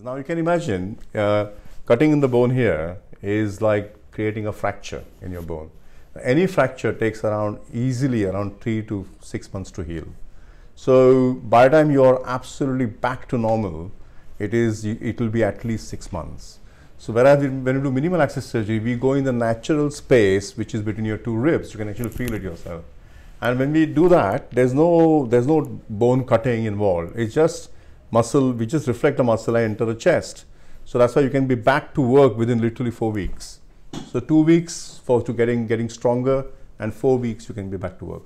Now you can imagine uh, cutting in the bone here is like creating a fracture in your bone. Any fracture takes around easily around three to six months to heal. So by the time you are absolutely back to normal, it is it will be at least six months. So whereas when you do minimal access surgery, we go in the natural space which is between your two ribs. You can actually feel it yourself. And when we do that, there's no there's no bone cutting involved. It's just muscle, we just reflect the muscle and enter the chest. So that's why you can be back to work within literally four weeks. So two weeks for to getting getting stronger and four weeks you can be back to work.